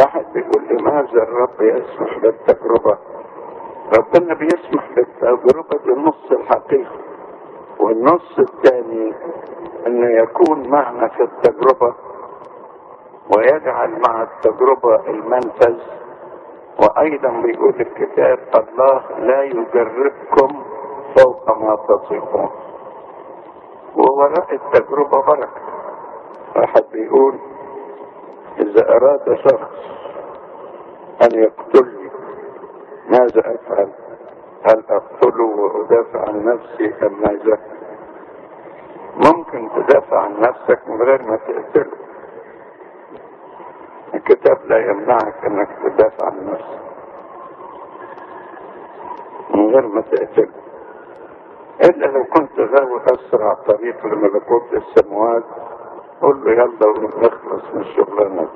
واحد بيقول لماذا الرب يسمح بالتجربة؟ ربنا بيسمح بالتجربة دي النص الحقيقي والنص الثاني أن يكون معنا في التجربة ويجعل مع التجربة المنفذ. وأيضا بيقول الكتاب الله لا يجربكم فوق ما تطيقون ووراء التجربة بركة. واحد بيقول إذا أراد شخص أن يقتلني ماذا أفعل؟ هل أقتله وأدافع عن نفسي أم ماذا؟ ممكن تدافع عن نفسك من غير ما تقتله الكتاب لا يمنعك أنك تدافع عن نفسك من غير ما تقتله إلا لو كنت غاوي أسرع طريق لملكوت السماوات قول له يلا ونخلص من الشغلانه